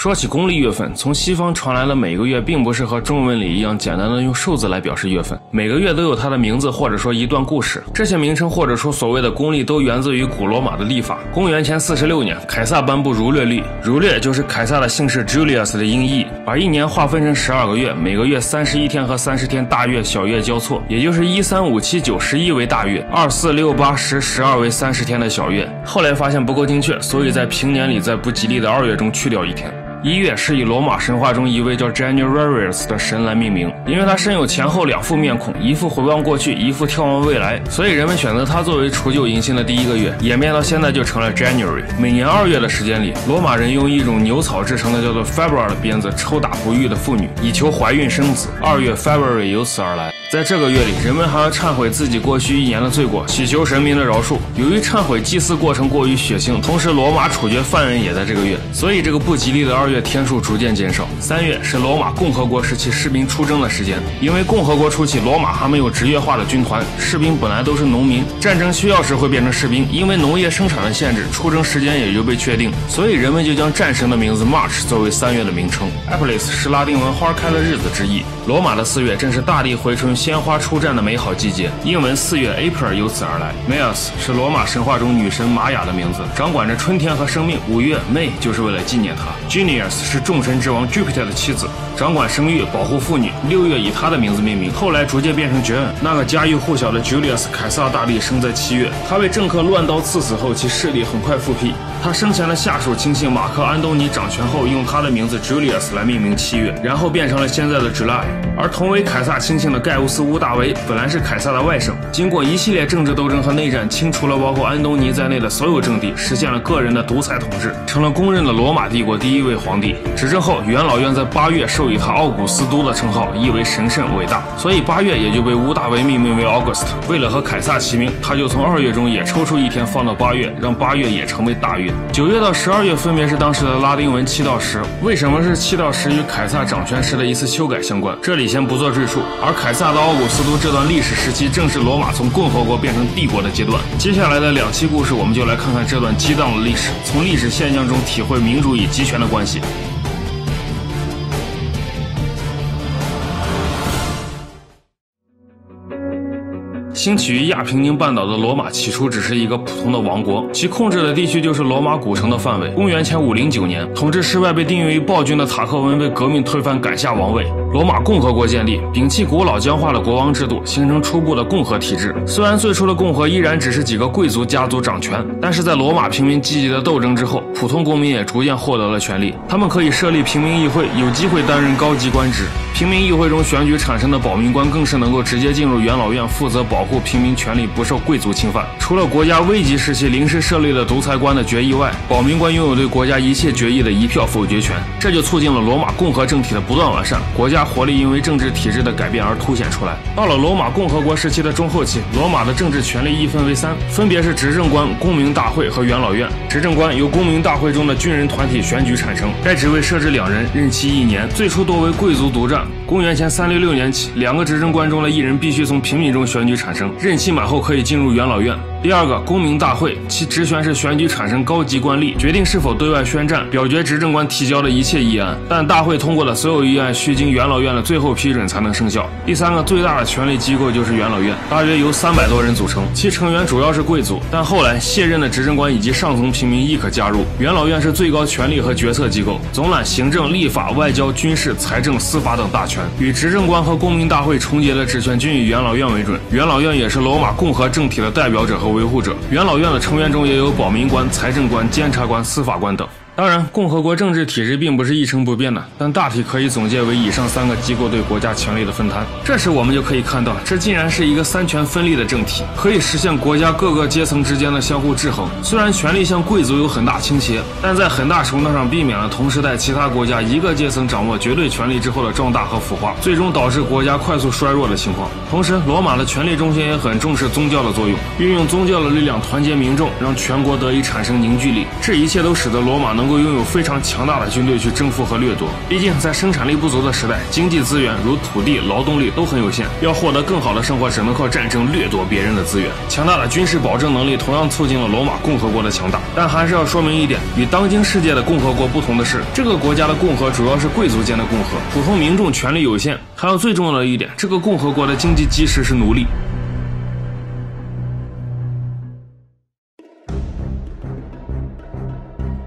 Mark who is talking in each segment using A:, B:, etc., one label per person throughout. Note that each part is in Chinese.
A: 说起公历月份，从西方传来的每个月，并不是和中文里一样简单的用数字来表示月份，每个月都有它的名字或者说一段故事。这些名称或者说所谓的公历，都源自于古罗马的历法。公元前四十六年，凯撒颁布儒略历，儒略就是凯撒的姓氏 Julius 的音译，把一年划分成十二个月，每个月三十一天和三十天，大月小月交错，也就是一三五七九十一为大月，二四六八十十二为三十天的小月。后来发现不够精确，所以在平年里，在不吉利的二月中去掉一天。一月是以罗马神话中一位叫 Januarius 的神来命名，因为他身有前后两副面孔，一副回望过去，一副眺望未来，所以人们选择他作为除旧迎新的第一个月。演变到现在就成了 January。每年二月的时间里，罗马人用一种牛草制成的叫做 February 的鞭子抽打不育的妇女，以求怀孕生子。二月 February 由此而来。在这个月里，人们还要忏悔自己过去一年的罪过，祈求神明的饶恕。由于忏悔祭祀过程过于血腥，同时罗马处决犯人也在这个月，所以这个不吉利的二月天数逐渐减少。三月是罗马共和国时期士兵出征的时间，因为共和国初期罗马还没有职业化的军团，士兵本来都是农民，战争需要时会变成士兵。因为农业生产的限制，出征时间也就被确定，所以人们就将战神的名字 March 作为三月的名称。Aprilis 是拉丁文花开的日子之意，罗马的四月正是大地回春。鲜花出绽的美好季节，英文四月 April 由此而来。Maius 是罗马神话中女神玛雅的名字，掌管着春天和生命。五月 May 就是为了纪念她。Genius 是众神之王 Jupiter 的妻子，掌管生育、保护妇女。六月以她的名字命名，后来逐渐变成 June。那个家喻户晓的 Julius 凯撒大帝生在七月，他被政客乱刀刺死后，其势力很快复辟。他生前的下属亲信马克安东尼掌权后，用他的名字 Julius 来命名七月，然后变成了现在的 July。而同为凯撒亲信的盖乌斯乌大维本来是凯撒的外甥，经过一系列政治斗争和内战，清除了包括安东尼在内的所有政敌，实现了个人的独裁统治，成了公认的罗马帝国第一位皇帝。执政后，元老院在八月授予他奥古斯都的称号，意为神圣伟大，所以八月也就被乌大维命名为 August。为了和凯撒齐名，他就从二月中也抽出一天放到八月，让八月也成为大月。九月到十二月分别是当时的拉丁文七到十。为什么是七到十？与凯撒掌权时的一次修改相关，这里先不做赘述。而凯撒到奥古斯都这段历史时期，正是罗马从共和国变成帝国的阶段。接下来的两期故事，我们就来看看这段激荡的历史，从历史现象中体会民主与集权的关系。兴起于亚平宁半岛的罗马，起初只是一个普通的王国，其控制的地区就是罗马古城的范围。公元前五零九年，统治失败被定义为暴君的塔克文被革命推翻，赶下王位。罗马共和国建立，摒弃古老僵化的国王制度，形成初步的共和体制。虽然最初的共和依然只是几个贵族家族掌权，但是在罗马平民积极的斗争之后，普通公民也逐渐获得了权利。他们可以设立平民议会，有机会担任高级官职。平民议会中选举产生的保民官，更是能够直接进入元老院，负责保护护平民权利不受贵族侵犯。除了国家危急时期临时设立的独裁官的决议外，保民官拥有对国家一切决议的一票否决权，这就促进了罗马共和政体的不断完善，国家活力因为政治体制的改变而凸显出来。到了罗马共和国时期的中后期，罗马的政治权力一分为三，分别是执政官、公民大会和元老院。执政官由公民大会中的军人团体选举产生，该职位设置两人，任期一年，最初多为贵族独占。公元前三六六年起，两个执政官中的一人必须从平民中选举产生，任期满后可以进入元老院。第二个公民大会，其职权是选举产生高级官吏，决定是否对外宣战，表决执政官提交的一切议案。但大会通过的所有议案需经元老院的最后批准才能生效。第三个最大的权力机构就是元老院，大约由三百多人组成，其成员主要是贵族，但后来卸任的执政官以及上层平民亦可加入。元老院是最高权力和决策机构，总揽行政、立法、外交、军事、财政、司法等大权，与执政官和公民大会重叠的职权均以元老院为准。元老院也是罗马共和政体的代表者和。维护者，元老院的成员中也有保民官、财政官、监察官、司法官等。当然，共和国政治体制并不是一成不变的，但大体可以总结为以上三个机构对国家权力的分摊。这时我们就可以看到，这竟然是一个三权分立的政体，可以实现国家各个阶层之间的相互制衡。虽然权力向贵族有很大倾斜，但在很大程度上避免了同时代其他国家一个阶层掌握绝对权力之后的壮大和腐化，最终导致国家快速衰弱的情况。同时，罗马的权力中心也很重视宗教的作用，运用宗教的力量团结民众，让全国得以产生凝聚力。这一切都使得罗马能。够拥有非常强大的军队去征服和掠夺。毕竟在生产力不足的时代，经济资源如土地、劳动力都很有限，要获得更好的生活，只能靠战争掠夺别人的资源。强大的军事保证能力同样促进了罗马共和国的强大。但还是要说明一点，与当今世界的共和国不同的是，这个国家的共和主要是贵族间的共和，普通民众权力有限。还有最重要的一点，这个共和国的经济基石是奴隶。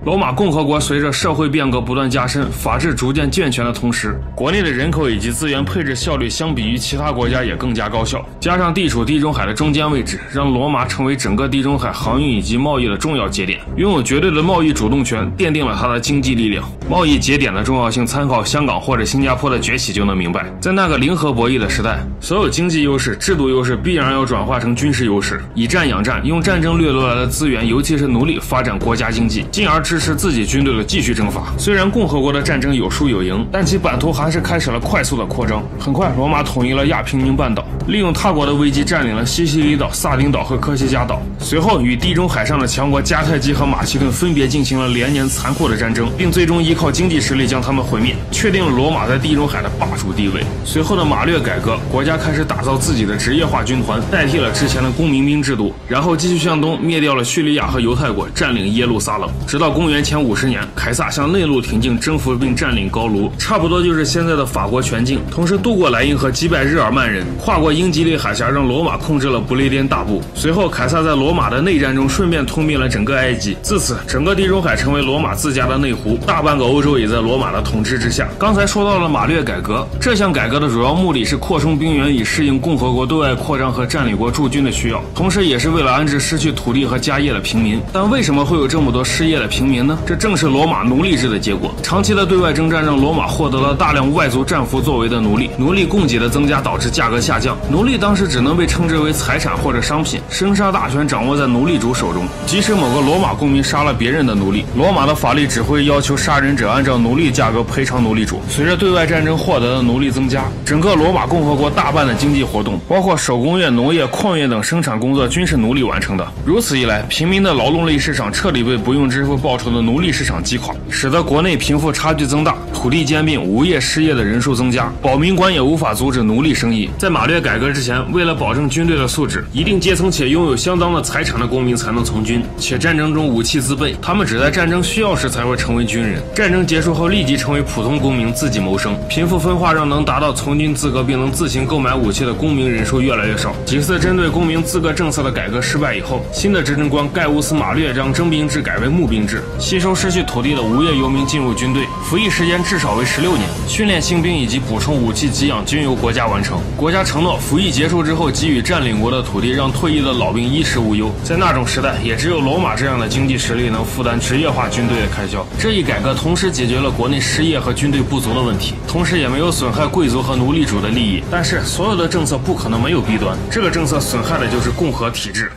A: 罗马共和国随着社会变革不断加深，法治逐渐健全的同时，国内的人口以及资源配置效率相比于其他国家也更加高效。加上地处地中海的中间位置，让罗马成为整个地中海航运以及贸易的重要节点，拥有绝对的贸易主动权，奠定了它的经济力量。贸易节点的重要性，参考香港或者新加坡的崛起就能明白。在那个零和博弈的时代，所有经济优势、制度优势必然要转化成军事优势，以战养战，用战争掠夺来的资源，尤其是奴隶，发展国家经济，进而制。支持自己军队的继续征伐。虽然共和国的战争有输有赢，但其版图还是开始了快速的扩张。很快，罗马统一了亚平宁半岛，利用他国的危机占领了西西里岛、萨丁岛和科西嘉岛。随后，与地中海上的强国迦太基和马其顿分别进行了连年残酷的战争，并最终依靠经济实力将他们毁灭，确定了罗马在地中海的霸主地位。随后的马略改革，国家开始打造自己的职业化军团，代替了之前的公民兵制度，然后继续向东灭掉了叙利亚和犹太国，占领耶路撒冷，直到公。公元前五十年，凯撒向内陆挺进，征服并占领高卢，差不多就是现在的法国全境。同时渡过莱茵河，击败日耳曼人，跨过英吉利海峡，让罗马控制了不列颠大部。随后，凯撒在罗马的内战中顺便吞并了整个埃及。自此，整个地中海成为罗马自家的内湖，大半个欧洲也在罗马的统治之下。刚才说到了马略改革，这项改革的主要目的是扩充兵源，以适应共和国对外扩张和占领国驻军的需要，同时也是为了安置失去土地和家业的平民。但为什么会有这么多失业的平民？呢？这正是罗马奴隶制的结果。长期的对外征战让罗马获得了大量外族战俘作为的奴隶，奴隶供给的增加导致价格下降。奴隶当时只能被称之为财产或者商品，生杀大权掌握在奴隶主手中。即使某个罗马公民杀了别人的奴隶，罗马的法律只会要求杀人者按照奴隶价格赔偿奴隶主。随着对外战争获得的奴隶增加，整个罗马共和国大半的经济活动，包括手工业、农业、矿业等生产工作，均是奴隶完成的。如此一来，平民的劳动力市场彻底被不用支付报酬。的奴隶市场击垮，使得国内贫富差距增大，土地兼并，无业失业的人数增加，保民官也无法阻止奴隶生意。在马略改革之前，为了保证军队的素质，一定阶层且拥有相当的财产的公民才能从军，且战争中武器自备，他们只在战争需要时才会成为军人。战争结束后，立即成为普通公民，自己谋生。贫富分化让能达到从军资格并能自行购买武器的公民人数越来越少。几次针对公民资格政策的改革失败以后，新的执政官盖乌斯·马略将征兵制改为募兵制。吸收失去土地的无业游民进入军队，服役时间至少为十六年。训练新兵以及补充武器给养均由国家完成。国家承诺服役结束之后给予占领国的土地，让退役的老兵衣食无忧。在那种时代，也只有罗马这样的经济实力能负担职业化军队的开销。这一改革同时解决了国内失业和军队不足的问题，同时也没有损害贵族和奴隶主的利益。但是，所有的政策不可能没有弊端。这个政策损害的就是共和体制。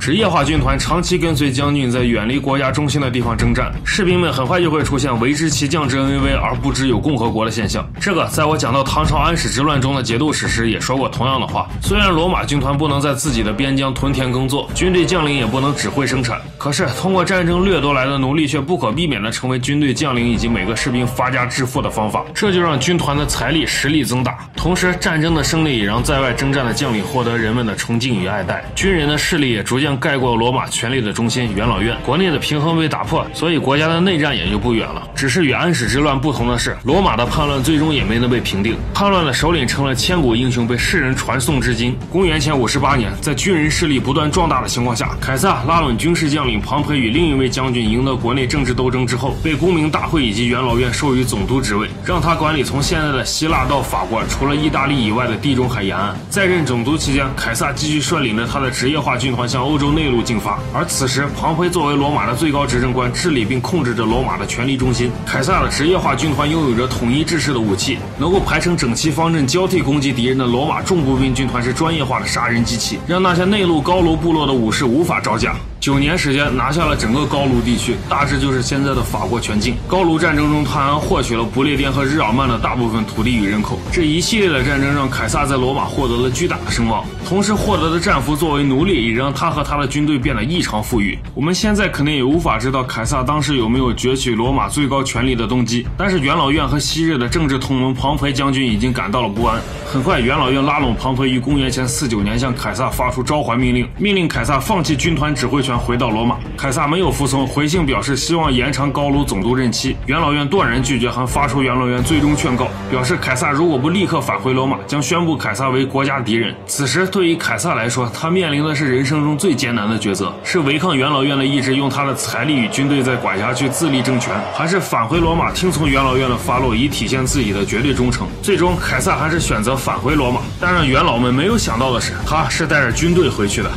A: 职业化军团长期跟随将军在远离国家中心的地方征战，士兵们很快就会出现为之其将之恩威而不知有共和国的现象。这个在我讲到唐朝安史之乱中的节度使时也说过同样的话。虽然罗马军团不能在自己的边疆屯田耕作，军队将领也不能指挥生产，可是通过战争掠夺来的奴隶却不可避免地成为军队将领以及每个士兵发家致富的方法。这就让军团的财力实力增大，同时战争的胜利也让在外征战的将领获得人们的崇敬与爱戴，军人的势力也逐渐。盖过罗马权力的中心元老院，国内的平衡被打破，所以国家的内战也就不远了。只是与安史之乱不同的是，罗马的叛乱最终也没能被平定，叛乱的首领成了千古英雄，被世人传颂至今。公元前五十八年，在军人势力不断壮大的情况下，凯撒拉拢军事将领庞培与另一位将军赢得国内政治斗争之后，被公民大会以及元老院授予总督职位，让他管理从现在的希腊到法国，除了意大利以外的地中海沿岸。在任总督期间，凯撒继续率领着他的职业化军团向欧。洲内陆进发，而此时庞培作为罗马的最高执政官，治理并控制着罗马的权力中心。凯撒的职业化军团拥有着统一制式的武器，能够排成整齐方阵，交替攻击敌人的罗马重步兵军团是专业化的杀人机器，让那些内陆高楼部落的武士无法招架。九年时间拿下了整个高卢地区，大致就是现在的法国全境。高卢战争中，他还获取了不列颠和日耳曼的大部分土地与人口。这一系列的战争让凯撒在罗马获得了巨大的声望，同时获得的战俘作为奴隶，也让他和他的军队变得异常富裕。我们现在肯定也无法知道凯撒当时有没有攫取罗马最高权力的动机，但是元老院和昔日的政治同盟庞培将军已经感到了不安。很快，元老院拉拢庞培于公元前四九年向凯撒发出召还命令，命令凯撒放弃军团指挥权，回到罗马。凯撒没有服从，回信表示希望延长高卢总督任期。元老院断然拒绝，还发出元老院最终劝告，表示凯撒如果不立刻返回罗马，将宣布凯撒为国家敌人。此时，对于凯撒来说，他面临的是人生中最艰难的抉择：是违抗元老院的意志，用他的财力与军队在管辖区自立政权，还是返回罗马，听从元老院的发落，以体现自己的绝对忠诚？最终，凯撒还是选择返回罗马。但让元老们没有想到的是，他是带着军队回去的。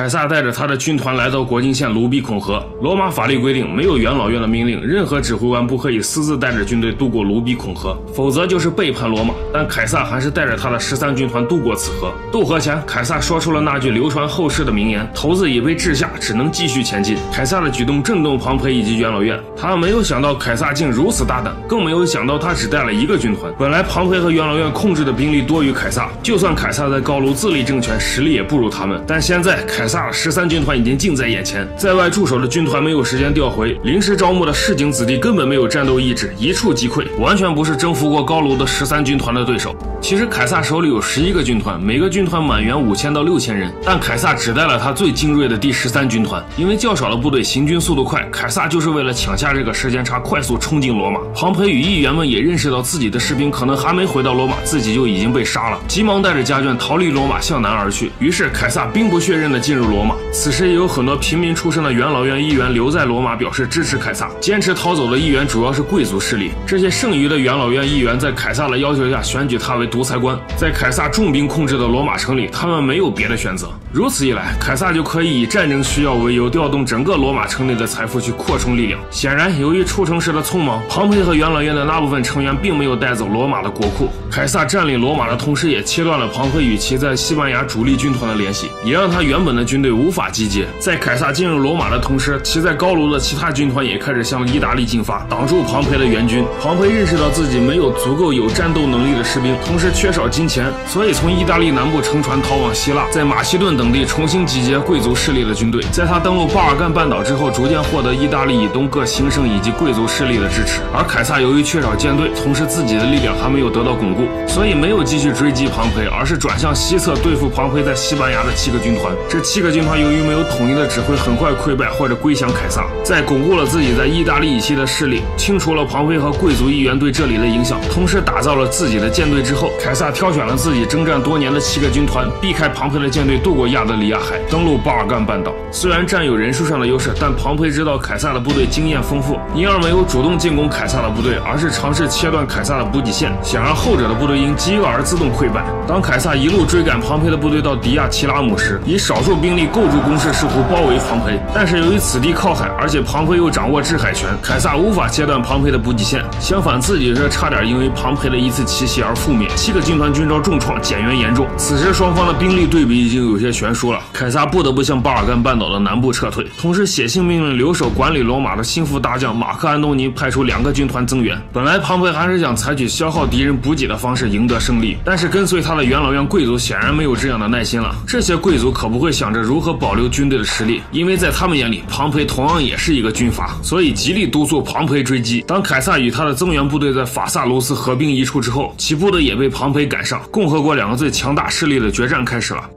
A: 凯撒带着他的军团来到国境线卢比孔河。罗马法律规定，没有元老院的命令，任何指挥官不可以私自带着军队渡过卢比孔河，否则就是背叛罗马。但凯撒还是带着他的十三军团渡过此河。渡河前，凯撒说出了那句流传后世的名言：“头子已被掷下，只能继续前进。”凯撒的举动震动庞培以及元老院，他没有想到凯撒竟如此大胆，更没有想到他只带了一个军团。本来庞培和元老院控制的兵力多于凯撒，就算凯撒在高卢自立政权，实力也不如他们。但现在凯。萨十三军团已经近在眼前，在外驻守的军团没有时间调回，临时招募的市井子弟根本没有战斗意志，一触即溃，完全不是征服过高卢的十三军团的对手。其实凯撒手里有十一个军团，每个军团满员五千到六千人，但凯撒只带了他最精锐的第十三军团，因为较少的部队行军速度快，凯撒就是为了抢下这个时间差，快速冲进罗马。庞培与议员们也认识到自己的士兵可能还没回到罗马，自己就已经被杀了，急忙带着家眷逃离罗马，向南而去。于是凯撒兵不血刃的进入。罗马，此时也有很多平民出身的元老院议员留在罗马，表示支持凯撒。坚持逃走的议员主要是贵族势力。这些剩余的元老院议员在凯撒的要求下选举他为独裁官。在凯撒重兵控制的罗马城里，他们没有别的选择。如此一来，凯撒就可以以战争需要为由，调动整个罗马城内的财富去扩充力量。显然，由于出城时的匆忙，庞培和元老院的那部分成员并没有带走罗马的国库。凯撒占领罗马的同时，也切断了庞培与其在西班牙主力军团的联系，也让他原本的。军队无法集结，在凯撒进入罗马的同时，其在高卢的其他军团也开始向意大利进发，挡住庞培的援军。庞培认识到自己没有足够有战斗能力的士兵，同时缺少金钱，所以从意大利南部乘船逃往希腊，在马其顿等地重新集结贵族势力的军队。在他登陆巴尔干半岛之后，逐渐获得意大利以东各行省以及贵族势力的支持。而凯撒由于缺少舰队，同时自己的力量还没有得到巩固，所以没有继续追击庞培，而是转向西侧对付庞培在西班牙的七个军团。这七。个军团由于没有统一的指挥，很快溃败或者归降凯撒。在巩固了自己在意大利以西的势力，清除了庞培和贵族议员对这里的影响，同时打造了自己的舰队之后，凯撒挑选了自己征战多年的七个军团，避开庞培的舰队，渡过亚得里亚海，登陆巴尔干半岛。虽然占有人数上的优势，但庞培知道凯撒的部队经验丰富，因而没有主动进攻凯撒的部队，而是尝试切断凯撒的补给线，想让后者的部队因饥饿而自动溃败。当凯撒一路追赶庞培的部队到迪亚齐拉姆时，以少数兵。力构筑工事，试图包围庞培，但是由于此地靠海，而且庞培又掌握制海权，凯撒无法切断庞培的补给线。相反，自己则差点因为庞培的一次奇袭而覆灭，七个军团均遭重创，减员严重。此时双方的兵力对比已经有些悬殊了，凯撒不得不向巴尔干半岛的南部撤退，同时写信命令留守管理罗马的心腹大将马克安东尼派出两个军团增援。本来庞培还是想采取消耗敌人补给的方式赢得胜利，但是跟随他的元老院贵族显然没有这样的耐心了。这些贵族可不会想想着。如何保留军队的实力？因为在他们眼里，庞培同样也是一个军阀，所以极力督促庞培追击。当凯撒与他的增援部队在法萨卢斯合兵一处之后，其部队也被庞培赶上，共和国两个最强大势力的决战开始了。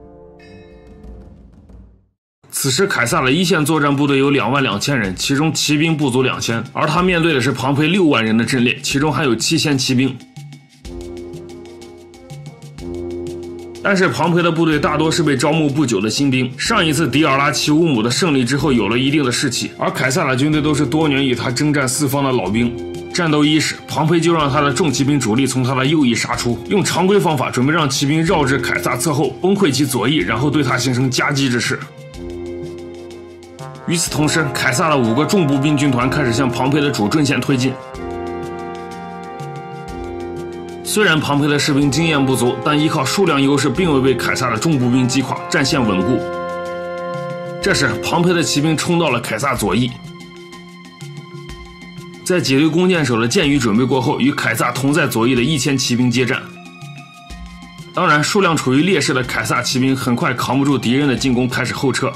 A: 此时，凯撒的一线作战部队有两万两千人，其中骑兵不足两千，而他面对的是庞培六万人的阵列，其中还有七千骑兵。但是庞培的部队大多是被招募不久的新兵，上一次迪尔拉齐乌姆的胜利之后有了一定的士气，而凯撒的军队都是多年与他征战四方的老兵。战斗伊始，庞培就让他的重骑兵主力从他的右翼杀出，用常规方法准备让骑兵绕至凯撒侧后崩溃其左翼，然后对他形成夹击之势。与此同时，凯撒的五个重步兵军团开始向庞培的主阵线推进。虽然庞培的士兵经验不足，但依靠数量优势，并未被凯撒的重步兵击垮，战线稳固。这时，庞培的骑兵冲到了凯撒左翼，在几队弓箭手的箭雨准备过后，与凯撒同在左翼的一千骑兵接战。当然，数量处于劣势的凯撒骑兵很快扛不住敌人的进攻，开始后撤。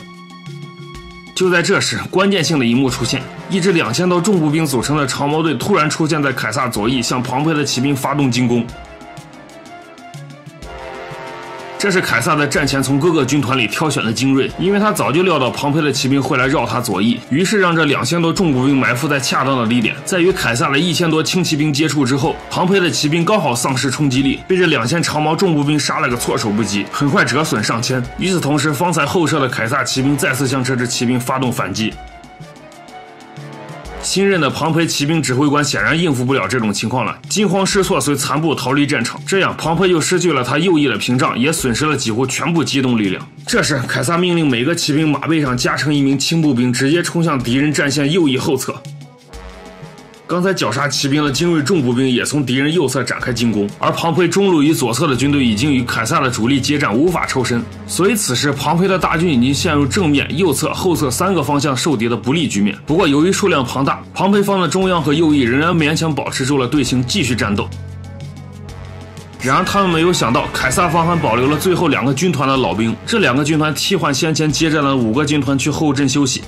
A: 就在这时，关键性的一幕出现：一支两千多重步兵组成的长矛队突然出现在凯撒左翼，向庞培的骑兵发动进攻。这是凯撒在战前从各个军团里挑选的精锐，因为他早就料到庞培的骑兵会来绕他左翼，于是让这两千多重步兵埋伏在恰当的地点。在与凯撒的一千多轻骑兵接触之后，庞培的骑兵刚好丧失冲击力，被这两千长矛重步兵杀了个措手不及，很快折损上千。与此同时，方才后撤的凯撒骑兵再次向这支骑兵发动反击。新任的庞培骑兵指挥官显然应付不了这种情况了，惊慌失措，随残部逃离战场。这样，庞培又失去了他右翼的屏障，也损失了几乎全部机动力量。这时，凯撒命令每个骑兵马背上加成一名轻步兵，直接冲向敌人战线右翼后侧。刚才绞杀骑兵的精锐重步兵也从敌人右侧展开进攻，而庞培中路与左侧的军队已经与凯撒的主力接战，无法抽身。所以此时庞培的大军已经陷入正面、右侧、后侧三个方向受敌的不利局面。不过由于数量庞大，庞培方的中央和右翼仍然勉强保持住了队形，继续战斗。然而他们没有想到，凯撒方还保留了最后两个军团的老兵，这两个军团替换先前接战的五个军团去后阵休息。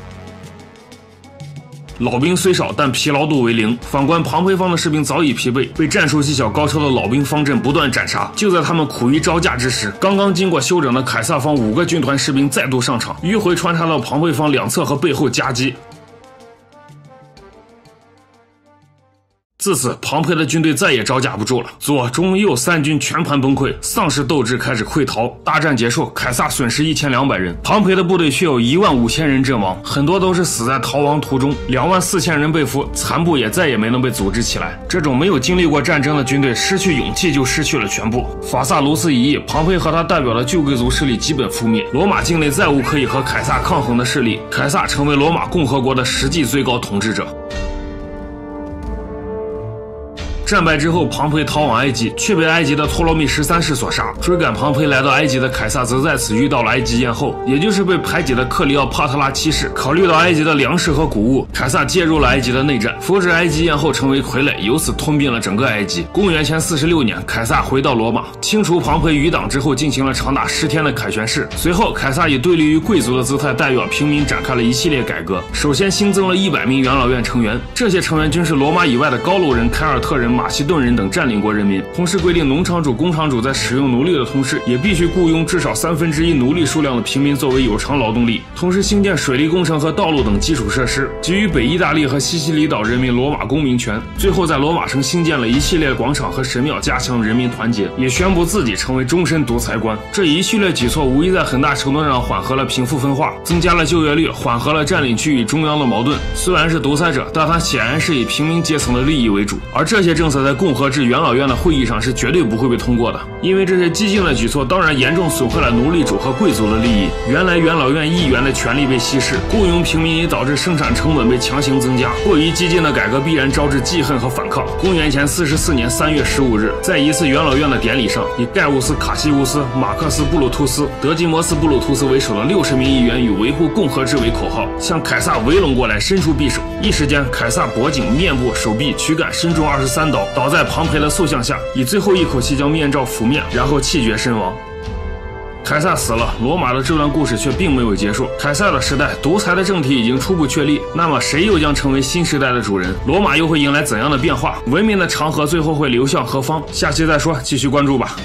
A: 老兵虽少，但疲劳度为零。反观庞培方的士兵早已疲惫，被战术技巧高超的老兵方阵不断斩杀。就在他们苦于招架之时，刚刚经过休整的凯撒方五个军团士兵再度上场，迂回穿插到庞培方两侧和背后夹击。自此，庞培的军队再也招架不住了，左、中、右三军全盘崩溃，丧失斗志，开始溃逃。大战结束，凯撒损失一千两百人，庞培的部队却有一万五千人阵亡，很多都是死在逃亡途中。两万四千人被俘，残部也再也没能被组织起来。这种没有经历过战争的军队，失去勇气就失去了全部。法萨卢斯一役，庞培和他代表的旧贵族势力基本覆灭，罗马境内再无可以和凯撒抗衡的势力，凯撒成为罗马共和国的实际最高统治者。战败之后，庞培逃往埃及，却被埃及的托罗密十三世所杀。追赶庞培来到埃及的凯撒，则在此遇到了埃及艳后，也就是被排挤的克里奥帕特拉七世。考虑到埃及的粮食和谷物，凯撒介入了埃及的内战，扶持埃及艳后成为傀儡，由此吞并了整个埃及。公元前四十六年，凯撒回到罗马，清除庞培余党之后，进行了长达十天的凯旋式。随后，凯撒以对立于贵族的姿态，代表平民展开了一系列改革。首先，新增了一百名元老院成员，这些成员均是罗马以外的高卢人、凯尔特人。马其顿人等占领国人民，同时规定农场主、工厂主在使用奴隶的同时，也必须雇佣至少三分之一奴隶数量的平民作为有偿劳动力。同时兴建水利工程和道路等基础设施，给予北意大利和西西里岛人民罗马公民权。最后在罗马城兴建了一系列广场和神庙，加强人民团结，也宣布自己成为终身独裁官。这一系列举措无疑在很大程度上缓和了贫富分化，增加了就业率，缓和了占领区与中央的矛盾。虽然是独裁者，但他显然是以平民阶层的利益为主，而这些政策在共和制元老院的会议上是绝对不会被通过的，因为这些激进的举措当然严重损害了奴隶主和贵族的利益。原来元老院议员的权力被稀释，雇佣平民也导致生产成本被强行增加。过于激进的改革必然招致记恨和反抗。公元前四十四年三月十五日，在一次元老院的典礼上，以盖乌斯·卡西乌斯、马克思·布鲁图斯、德基摩斯·布鲁图斯为首的六十名议员以维护共和制为口号，向凯撒围拢过来，伸出匕首。一时间，凯撒脖颈、面部、手臂、躯干身中二十三刀，倒在庞培。的塑像下，以最后一口气将面罩拂面，然后气绝身亡。凯撒死了，罗马的这段故事却并没有结束。凯撒的时代，独裁的政体已经初步确立，那么谁又将成为新时代的主人？罗马又会迎来怎样的变化？文明的长河最后会流向何方？下期再说，继续关注吧。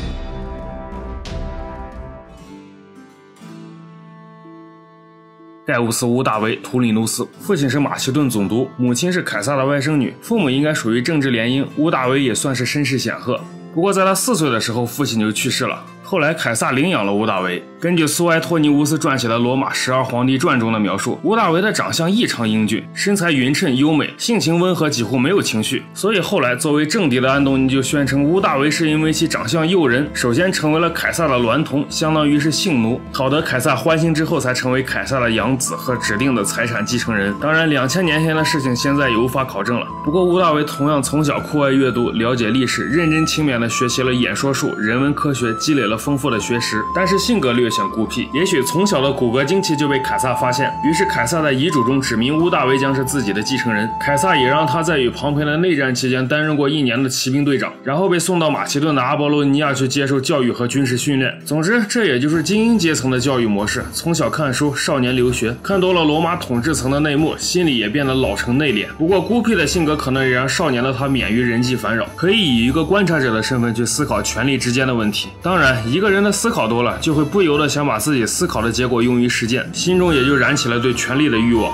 A: 盖乌斯·乌大维·图里努斯，父亲是马其顿总督，母亲是凯撒的外甥女，父母应该属于政治联姻。乌大维也算是身世显赫，不过在他四岁的时候，父亲就去世了。后来凯撒领养了屋大维。根据苏埃托尼乌斯撰写的《罗马十二皇帝传》中的描述，屋大维的长相异常英俊，身材匀称优美，性情温和，几乎没有情绪。所以后来作为政敌的安东尼就宣称屋大维是因为其长相诱人，首先成为了凯撒的娈童，相当于是性奴，讨得凯撒欢心之后，才成为凯撒的养子和指定的财产继承人。当然，两千年前的事情现在也无法考证了。不过屋大维同样从小酷爱阅读，了解历史，认真勤勉地学习了演说术、人文科学，积累了丰富的学识，但是性格略显孤僻。也许从小的骨骼惊奇就被凯撒发现，于是凯撒在遗嘱中指明屋大维将是自己的继承人。凯撒也让他在与庞培的内战期间担任过一年的骑兵队长，然后被送到马其顿的阿波罗尼亚去接受教育和军事训练。总之，这也就是精英阶层的教育模式：从小看书，少年留学，看多了罗马统治层的内幕，心里也变得老成内敛。不过，孤僻的性格可能也让少年的他免于人际烦扰，可以以一个观察者的身份去思考权力之间的问题。当然，一个人的思考多了，就会不由得想把自己思考的结果用于实践，心中也就燃起了对权力的欲望。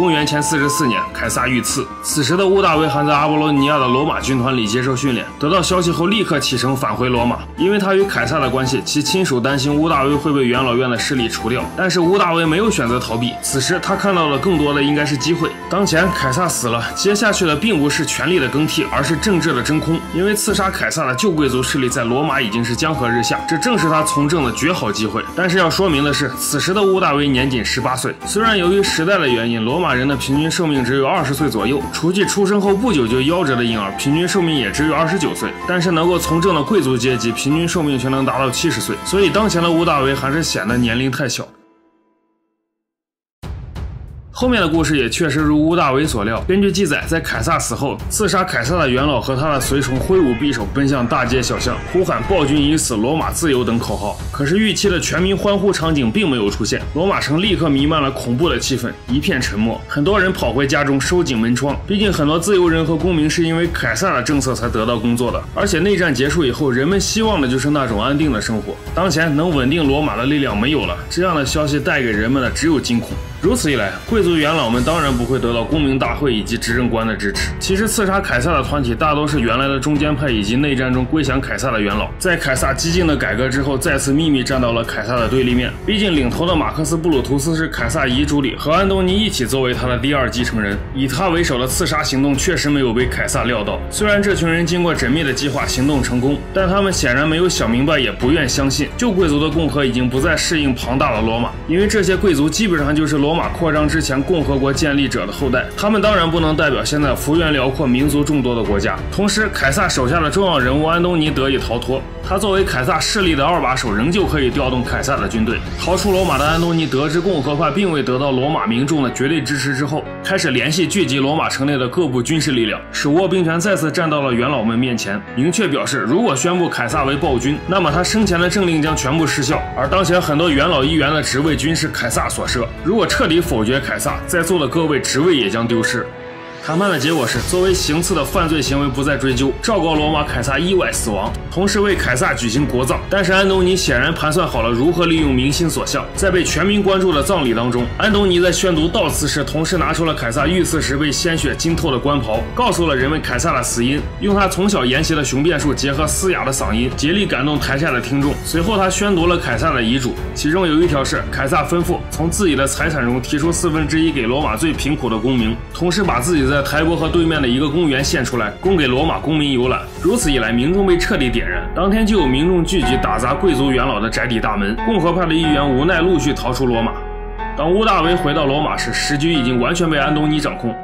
A: 公元前四十四年，凯撒遇刺。此时的屋大维还在阿波罗尼亚的罗马军团里接受训练。得到消息后，立刻启程返回罗马。因为他与凯撒的关系，其亲属担心屋大维会被元老院的势力除掉。但是屋大维没有选择逃避。此时他看到的更多的应该是机会。当前凯撒死了，接下去的并不是权力的更替，而是政治的真空。因为刺杀凯撒的旧贵族势力在罗马已经是江河日下，这正是他从政的绝好机会。但是要说明的是，此时的屋大维年仅十八岁。虽然由于时代的原因，罗马人的平均寿命只有二十岁左右，除去出生后不久就夭折的婴儿，平均寿命也只有二十九岁。但是能够从政的贵族阶级，平均寿命却能达到七十岁，所以当前的屋大维还是显得年龄太小。后面的故事也确实如乌大维所料。根据记载，在凯撒死后，刺杀凯撒的元老和他的随从挥舞匕首，奔向大街小巷，呼喊“暴君已死，罗马自由”等口号。可是预期的全民欢呼场景并没有出现，罗马城立刻弥漫了恐怖的气氛，一片沉默。很多人跑回家中收紧门窗，毕竟很多自由人和公民是因为凯撒的政策才得到工作的。而且内战结束以后，人们希望的就是那种安定的生活。当前能稳定罗马的力量没有了，这样的消息带给人们的只有惊恐。如此一来，贵族元老们当然不会得到公民大会以及执政官的支持。其实，刺杀凯撒的团体大多是原来的中间派以及内战中归降凯撒的元老，在凯撒激进的改革之后，再次秘密站到了凯撒的对立面。毕竟，领头的马克思·布鲁图斯是凯撒遗嘱里和安东尼一起作为他的第二继承人，以他为首的刺杀行动确实没有被凯撒料到。虽然这群人经过缜密的计划，行动成功，但他们显然没有想明白，也不愿相信旧贵族的共和已经不再适应庞大的罗马，因为这些贵族基本上就是罗。罗马扩张之前，共和国建立者的后代，他们当然不能代表现在幅员辽阔、民族众多的国家。同时，凯撒手下的重要人物安东尼得以逃脱。他作为凯撒势力的二把手，仍旧可以调动凯撒的军队。逃出罗马的安东尼得知共和派并未得到罗马民众的绝对支持之后，开始联系聚集罗马城内的各部军事力量，手握兵权，再次站到了元老们面前，明确表示，如果宣布凯撒为暴君，那么他生前的政令将全部失效。而当前很多元老议员的职位均是凯撒所设，如果彻底否决凯撒，在座的各位职位也将丢失。谈判的结果是，作为行刺的犯罪行为不再追究，赵高罗马凯撒意外死亡，同时为凯撒举行国葬。但是安东尼显然盘算好了如何利用民心所向，在被全民关注的葬礼当中，安东尼在宣读悼词时，同时拿出了凯撒遇刺时被鲜血浸透的官袍，告诉了人们凯撒的死因，用他从小研习的雄辩术结合嘶哑的嗓音，竭力感动台下的听众。随后他宣读了凯撒的遗嘱，其中有一条是凯撒吩咐从自己的财产中提出四分之一给罗马最贫苦的公民，同时把自己。在台伯河对面的一个公园献出来，供给罗马公民游览。如此一来，民众被彻底点燃。当天就有民众聚集，打砸贵族元老的宅邸大门。共和派的议员无奈陆续逃出罗马。当屋大维回到罗马时，时局已经完全被安东尼掌控。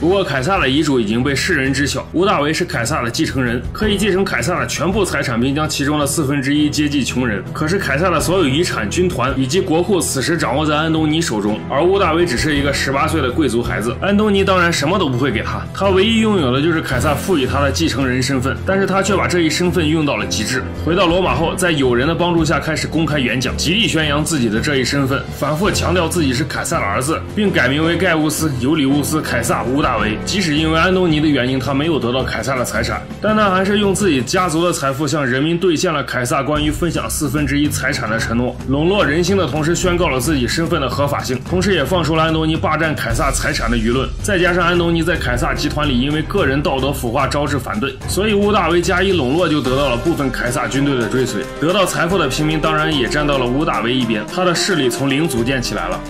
A: 不过，凯撒的遗嘱已经被世人知晓。屋大维是凯撒的继承人，可以继承凯撒的全部财产，并将其中的四分之一接济穷人。可是，凯撒的所有遗产、军团以及国库，此时掌握在安东尼手中，而屋大维只是一个十八岁的贵族孩子。安东尼当然什么都不会给他，他唯一拥有的就是凯撒赋予他的继承人身份。但是他却把这一身份用到了极致。回到罗马后，在友人的帮助下，开始公开演讲，极力宣扬自己的这一身份，反复强调自己是凯撒的儿子，并改名为盖乌斯·尤里乌斯·凯撒·乌大。大维。即使因为安东尼的原因，他没有得到凯撒的财产，但他还是用自己家族的财富向人民兑现了凯撒关于分享四分之一财产的承诺，笼络人心的同时，宣告了自己身份的合法性，同时也放出了安东尼霸占凯撒财产的舆论。再加上安东尼在凯撒集团里因为个人道德腐化招致反对，所以乌大维加以笼络，就得到了部分凯撒军队的追随。得到财富的平民当然也站到了乌大维一边，他的势力从零组建起来了。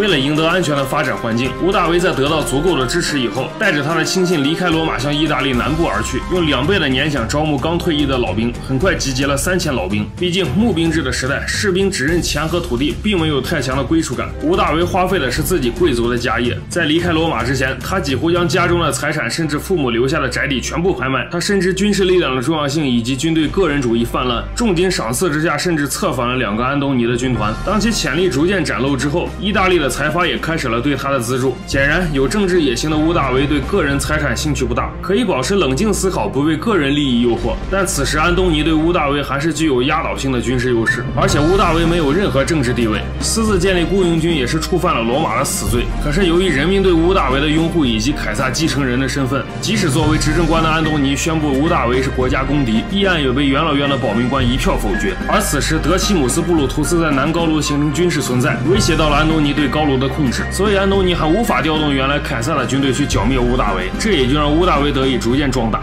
A: 为了赢得安全的发展环境，乌大维在得到足够的支持以后，带着他的亲信离开罗马，向意大利南部而去，用两倍的年饷招募刚退役的老兵，很快集结了三千老兵。毕竟募兵制的时代，士兵只认钱和土地，并没有太强的归属感。乌大维花费的是自己贵族的家业，在离开罗马之前，他几乎将家中的财产，甚至父母留下的宅邸全部拍卖。他深知军事力量的重要性以及军队个人主义泛滥，重金赏赐之下，甚至策反了两个安东尼的军团。当其潜力逐渐展露之后，意大利的财阀也开始了对他的资助。显然，有政治野心的乌大维对个人财产兴趣不大，可以保持冷静思考，不被个人利益诱惑。但此时，安东尼对乌大维还是具有压倒性的军事优势，而且乌大维没有任何政治地位，私自建立雇佣军也是触犯了罗马的死罪。可是，由于人民对乌大维的拥护以及凯撒继承人的身份，即使作为执政官的安东尼宣布乌大维是国家公敌，议案也被元老院的保民官一票否决。而此时，德西姆斯布鲁图斯在南高卢形成军事存在，威胁到了安东尼对高卢的。控制，所以安东尼还无法调动原来凯撒的军队去剿灭乌大维，这也就让乌大维得以逐渐壮大。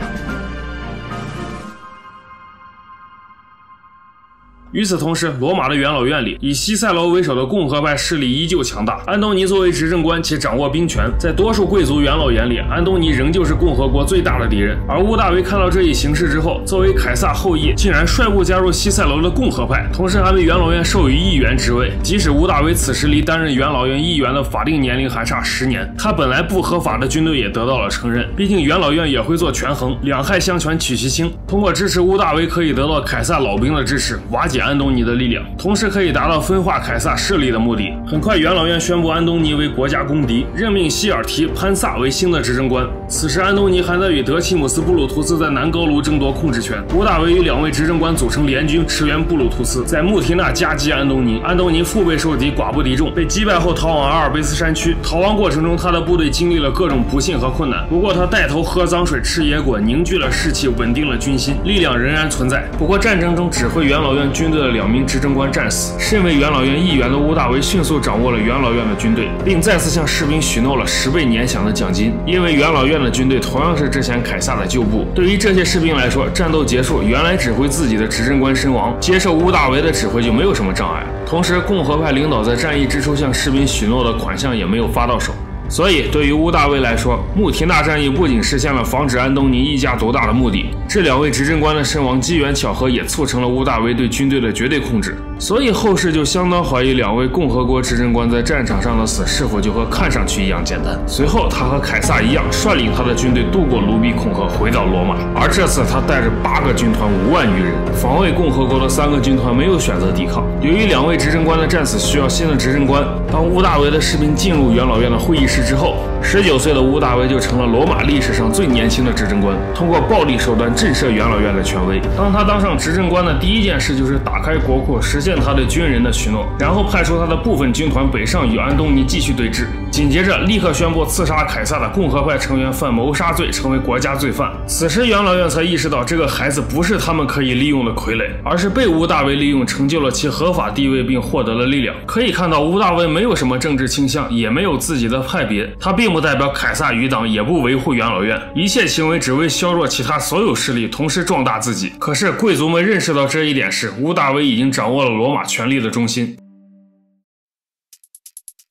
A: 与此同时，罗马的元老院里，以西塞罗为首的共和派势力依旧强大。安东尼作为执政官且掌握兵权，在多数贵族元老眼里，安东尼仍旧是共和国最大的敌人。而乌大维看到这一形势之后，作为凯撒后裔，竟然率部加入西塞罗的共和派，同时还被元老院授予议员职位。即使乌大维此时离担任元老院议员的法定年龄还差十年，他本来不合法的军队也得到了承认。毕竟元老院也会做权衡，两害相权取其轻。通过支持乌大维，可以得到凯撒老兵的支持，瓦解。安东尼的力量，同时可以达到分化凯撒势力的目的。很快，元老院宣布安东尼为国家公敌，任命希尔提·潘萨为新的执政官。此时，安东尼还在与德西姆斯·布鲁图斯在南高卢争夺控制权。乌大维与两位执政官组成联军，驰援布鲁图斯，在穆提纳夹击安东尼。安东尼腹背受敌，寡不敌众，被击败后逃往阿尔卑斯山区。逃亡过程中，他的部队经历了各种不幸和困难。不过，他带头喝脏水、吃野果，凝聚了士气，稳定了军心，力量仍然存在。不过，战争中指挥元老院军。军队的两名执政官战死，身为元老院议员的乌大维迅速掌握了元老院的军队，并再次向士兵许诺了十倍年饷的奖金。因为元老院的军队同样是之前凯撒的旧部，对于这些士兵来说，战斗结束，原来指挥自己的执政官身亡，接受乌大维的指挥就没有什么障碍。同时，共和派领导在战役之初向士兵许诺的款项也没有发到手。所以，对于乌大维来说，穆提纳战役不仅实现了防止安东尼一家独大的目的，这两位执政官的身亡，机缘巧合也促成了乌大维对军队的绝对控制。所以后世就相当怀疑两位共和国执政官在战场上的死是否就和看上去一样简单。随后，他和凯撒一样，率领他的军队渡过卢比孔河，回到罗马。而这次，他带着八个军团，五万余人，防卫共和国的三个军团没有选择抵抗。由于两位执政官的战死需要新的执政官，当乌大维的士兵进入元老院的会议室之后，十九岁的乌大维就成了罗马历史上最年轻的执政官，通过暴力手段震慑元老院的权威。当他当上执政官的第一件事就是打开国库，实现他对军人的许诺，然后派出他的部分军团北上与安东尼继续对峙。紧接着，立刻宣布刺杀凯撒的共和派成员犯谋杀罪，成为国家罪犯。此时，元老院才意识到这个孩子不是他们可以利用的傀儡，而是被乌大维利用，成就了其合法地位，并获得了力量。可以看到，乌大维没有什么政治倾向，也没有自己的派别，他并不代表凯撒余党，也不维护元老院，一切行为只为削弱其他所有势力，同时壮大自己。可是，贵族们认识到这一点时，乌大维已经掌握了罗马权力的中心。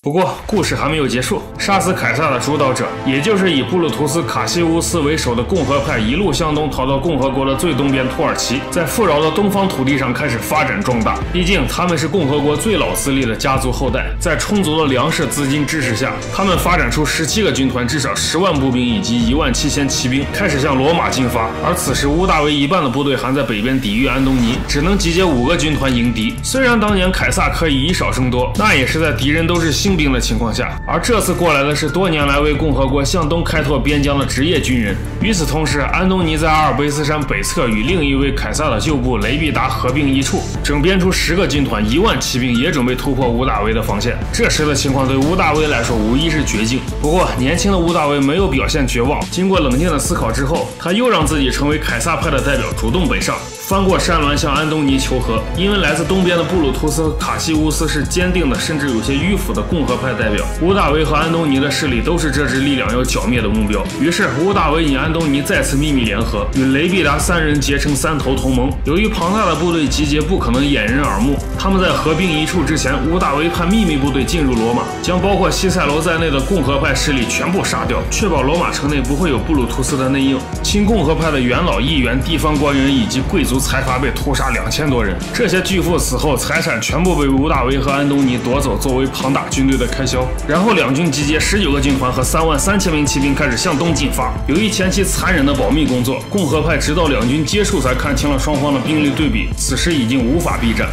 A: 不过，故事还没有结束。杀死凯撒的主导者，也就是以布鲁图斯·卡西乌斯为首的共和派，一路向东逃到共和国的最东边土耳其，在富饶的东方土地上开始发展壮大。毕竟他们是共和国最老资历的家族后代，在充足的粮食资金支持下，他们发展出十七个军团，至少十万步兵以及一万七千骑兵，开始向罗马进发。而此时，乌大维一半的部队还在北边抵御安东尼，只能集结五个军团迎敌。虽然当年凯撒可以以少胜多，那也是在敌人都是新。兵的情况下，而这次过来的是多年来为共和国向东开拓边疆的职业军人。与此同时，安东尼在阿尔卑斯山北侧与另一位凯撒的旧部雷必达合并一处，整编出十个军团、一万骑兵，也准备突破吴大维的防线。这时的情况对吴大维来说无疑是绝境。不过，年轻的吴大维没有表现绝望，经过冷静的思考之后，他又让自己成为凯撒派的代表，主动北上。翻过山峦向安东尼求和，因为来自东边的布鲁图斯和卡西乌斯是坚定的，甚至有些迂腐的共和派代表。乌大维和安东尼的势力都是这支力量要剿灭的目标。于是，乌大维与安东尼再次秘密联合，与雷必达三人结成三头同盟。由于庞大的部队集结不可能掩人耳目，他们在合并一处之前，乌大维派秘密部队进入罗马，将包括西塞罗在内的共和派势力全部杀掉，确保罗马城内不会有布鲁图斯的内应。亲共和派的元老、议员、地方官员以及贵族。财阀被屠杀两千多人，这些巨富死后，财产全部被吴大维和安东尼夺走，作为庞大军队的开销。然后两军集结十九个军团和三万三千名骑兵，开始向东进发。由于前期残忍的保密工作，共和派直到两军接触才看清了双方的兵力对比，此时已经无法避战。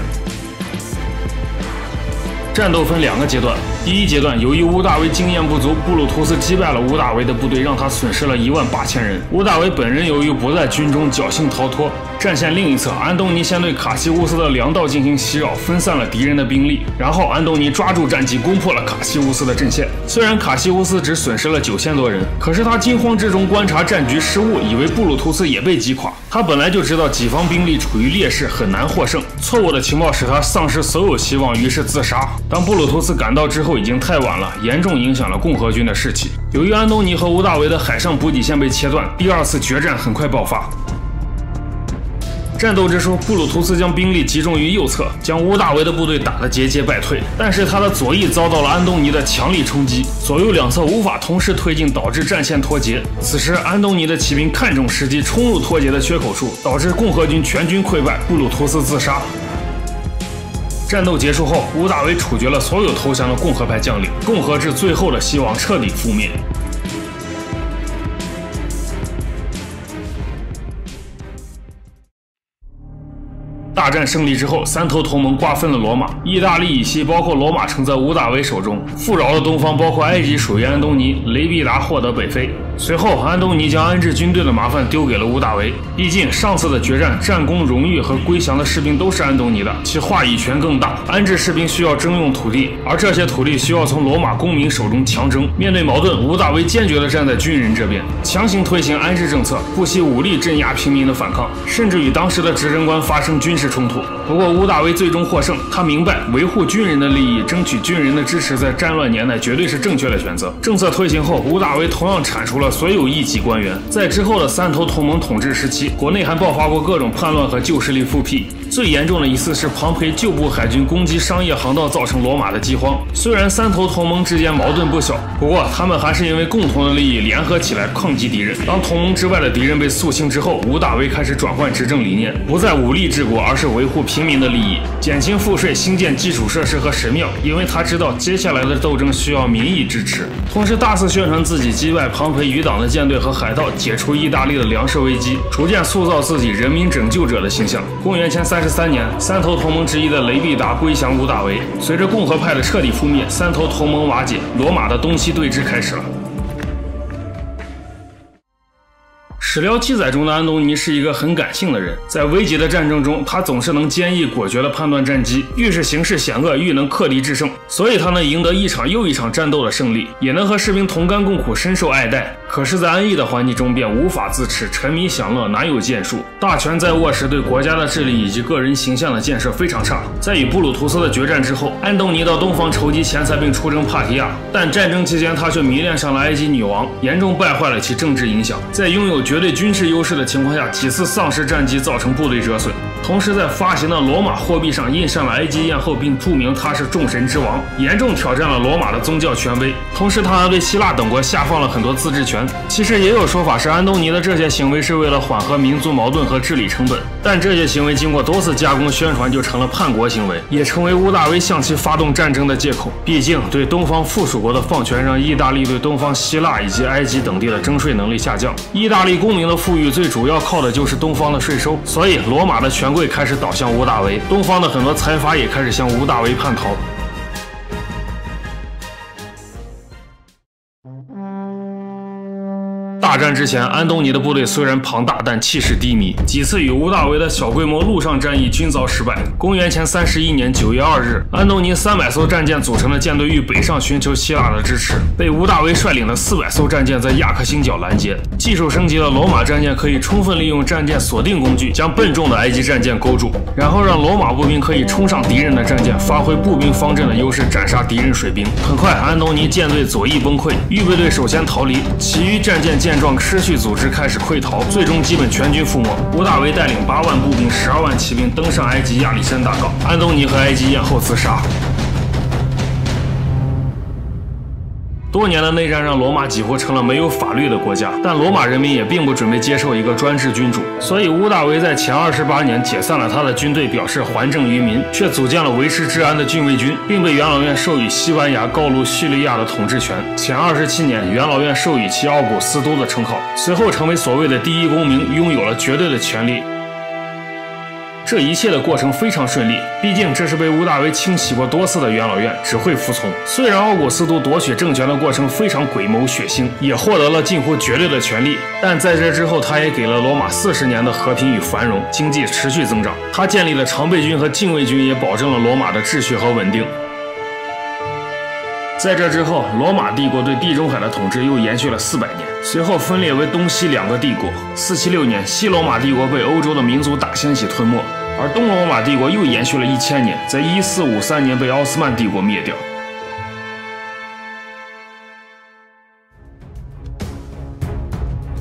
A: 战斗分两个阶段。第一阶段，由于乌大维经验不足，布鲁图斯击败了乌大维的部队，让他损失了一万八千人。乌大维本人由于不在军中，侥幸逃脱。战线另一侧，安东尼先对卡西乌斯的粮道进行袭扰，分散了敌人的兵力。然后，安东尼抓住战机，攻破了卡西乌斯的阵线。虽然卡西乌斯只损失了九千多人，可是他惊慌之中观察战局失误，以为布鲁图斯也被击垮。他本来就知道己方兵力处于劣势，很难获胜。错误的情报使他丧失所有希望，于是自杀。当布鲁图斯赶到之后，已经太晚了，严重影响了共和军的士气。由于安东尼和乌大维的海上补给线被切断，第二次决战很快爆发。战斗之初，布鲁图斯将兵力集中于右侧，将乌大维的部队打得节节败退。但是他的左翼遭到了安东尼的强力冲击，左右两侧无法同时推进，导致战线脱节。此时，安东尼的骑兵看准时机，冲入脱节的缺口处，导致共和军全军溃败，布鲁图斯自杀。战斗结束后，乌大维处决了所有投降的共和派将领，共和制最后的希望彻底覆灭。大战胜利之后，三头同盟瓜分了罗马。意大利以西，包括罗马城，在乌大维手中；富饶的东方，包括埃及，属于安东尼。雷必达获得北非。随后，安东尼将安置军队的麻烦丢给了乌大维。毕竟，上次的决战，战功、荣誉和归降的士兵都是安东尼的，其话语权更大。安置士兵需要征用土地，而这些土地需要从罗马公民手中强征。面对矛盾，乌大维坚决地站在军人这边，强行推行安置政策，不惜武力镇压平民的反抗，甚至与当时的执政官发生军事冲突。不过，乌大维最终获胜。他明白，维护军人的利益，争取军人的支持，在战乱年代绝对是正确的选择。政策推行后，乌大维同样铲除了。所有异己官员，在之后的三头同盟统治时期，国内还爆发过各种叛乱和旧势力复辟。最严重的一次是庞培旧部海军攻击商业航道，造成罗马的饥荒。虽然三头同盟之间矛盾不小，不过他们还是因为共同的利益联合起来抗击敌人。当同盟之外的敌人被肃清之后，吴大维开始转换执政理念，不再武力治国，而是维护平民的利益，减轻赋税，兴建基础设施和神庙。因为他知道接下来的斗争需要民意支持，同时大肆宣传自己击败庞培余党的舰队和海盗，解除意大利的粮食危机，逐渐塑造自己人民拯救者的形象。公元前三。十三年，三头同盟之一的雷必达归降乌大维。随着共和派的彻底覆灭，三头同盟瓦解，罗马的东西对峙开始了。史料记载中的安东尼是一个很感性的人，在危急的战争中，他总是能坚毅果决地判断战机，越是形势险恶，愈能克敌制胜，所以他能赢得一场又一场战斗的胜利，也能和士兵同甘共苦，深受爱戴。可是，在安逸的环境中便无法自持，沉迷享乐，哪有建树？大权在握时，对国家的治理以及个人形象的建设非常差。在与布鲁图斯的决战之后，安东尼到东方筹集钱财，并出征帕提亚，但战争期间他却迷恋上了埃及女王，严重败坏了其政治影响。在拥有绝对军事优势的情况下，几次丧失战机，造成部队折损。同时，在发行的罗马货币上印上了埃及艳后，并注明他是众神之王，严重挑战了罗马的宗教权威。同时，他还对希腊等国下放了很多自治权。其实，也有说法是安东尼的这些行为是为了缓和民族矛盾和治理成本。但这些行为经过多次加工宣传，就成了叛国行为，也成为乌大维向其发动战争的借口。毕竟，对东方附属国的放权，让意大利对东方希腊以及埃及等地的征税能力下降。意大利公民的富裕最主要靠的就是东方的税收，所以罗马的贵开始倒向吴大维，东方的很多财阀也开始向吴大维叛逃。大战之前，安东尼的部队虽然庞大，但气势低迷，几次与吴大维的小规模陆上战役均遭失败。公元前三十一年九月二日，安东尼三百艘战舰组成的舰队欲北上寻求希腊的支持，被吴大维率领的四百艘战舰在亚克星角拦截。技术升级的罗马战舰可以充分利用战舰锁定工具，将笨重的埃及战舰勾住，然后让罗马步兵可以冲上敌人的战舰，发挥步兵方阵的优势，斩杀敌人水兵。很快，安东尼舰队左翼崩溃，预备队首先逃离，其余战舰舰状失去组织，开始溃逃，最终基本全军覆没。吴大维带领八万步兵、十二万骑兵登上埃及亚历山大港，安东尼和埃及艳后自杀。多年的内战让罗马几乎成了没有法律的国家，但罗马人民也并不准备接受一个专制君主，所以屋大维在前二十八年解散了他的军队，表示还政于民，却组建了维持治安的禁卫军，并被元老院授予西班牙、高卢、叙利亚的统治权。前二十七年，元老院授予其奥古斯都的称号，随后成为所谓的第一公民，拥有了绝对的权利。这一切的过程非常顺利，毕竟这是被屋大维清洗过多次的元老院，只会服从。虽然奥古斯都夺取政权的过程非常诡谋血腥，也获得了近乎绝对的权利，但在这之后，他也给了罗马四十年的和平与繁荣，经济持续增长。他建立了常备军和禁卫军也保证了罗马的秩序和稳定。在这之后，罗马帝国对地中海的统治又延续了四百年，随后分裂为东西两个帝国。四七六年，西罗马帝国被欧洲的民族大兴起吞没，而东罗马帝国又延续了一千年，在一四五三年被奥斯曼帝国灭掉。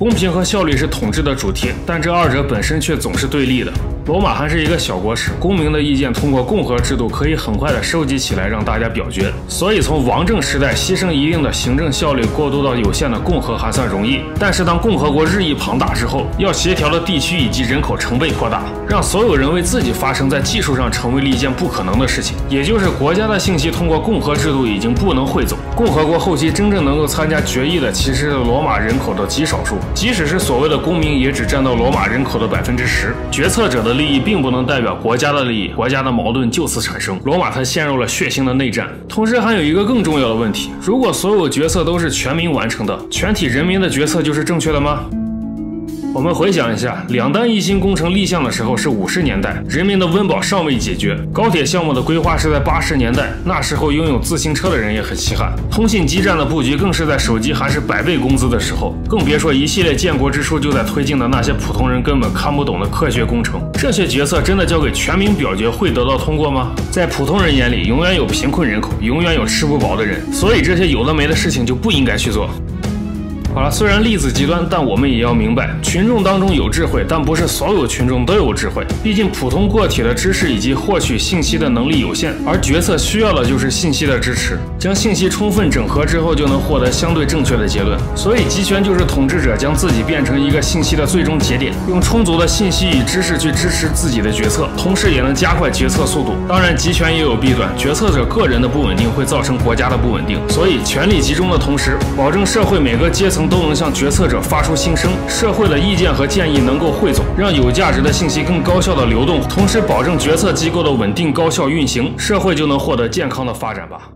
A: 公平和效率是统治的主题，但这二者本身却总是对立的。罗马还是一个小国时，公民的意见通过共和制度可以很快的收集起来，让大家表决。所以从王政时代牺牲一定的行政效率过渡到有限的共和还算容易。但是当共和国日益庞大之后，要协调的地区以及人口成倍扩大，让所有人为自己发声，在技术上成为了一件不可能的事情。也就是国家的信息通过共和制度已经不能汇总。共和国后期真正能够参加决议的，其实是罗马人口的极少数。即使是所谓的公民，也只占到罗马人口的百分之十。决策者的利益并不能代表国家的利益，国家的矛盾就此产生。罗马才陷入了血腥的内战。同时还有一个更重要的问题：如果所有决策都是全民完成的，全体人民的决策就是正确的吗？我们回想一下，两弹一星工程立项的时候是五十年代，人民的温饱尚未解决；高铁项目的规划是在八十年代，那时候拥有自行车的人也很稀罕；通信基站的布局更是在手机还是百倍工资的时候，更别说一系列建国之初就在推进的那些普通人根本看不懂的科学工程。这些决策真的交给全民表决会得到通过吗？在普通人眼里，永远有贫困人口，永远有吃不饱的人，所以这些有的没的事情就不应该去做。好了，虽然例子极端，但我们也要明白，群众当中有智慧，但不是所有群众都有智慧。毕竟普通个体的知识以及获取信息的能力有限，而决策需要的就是信息的支持。将信息充分整合之后，就能获得相对正确的结论。所以，集权就是统治者将自己变成一个信息的最终节点，用充足的信息与知识去支持自己的决策，同时也能加快决策速度。当然，集权也有弊端，决策者个人的不稳定会造成国家的不稳定。所以，权力集中的同时，保证社会每个阶层都能向决策者发出心声，社会的意见和建议能够汇总，让有价值的信息更高效的流动，同时保证决策机构的稳定高效运行，社会就能获得健康的发展吧。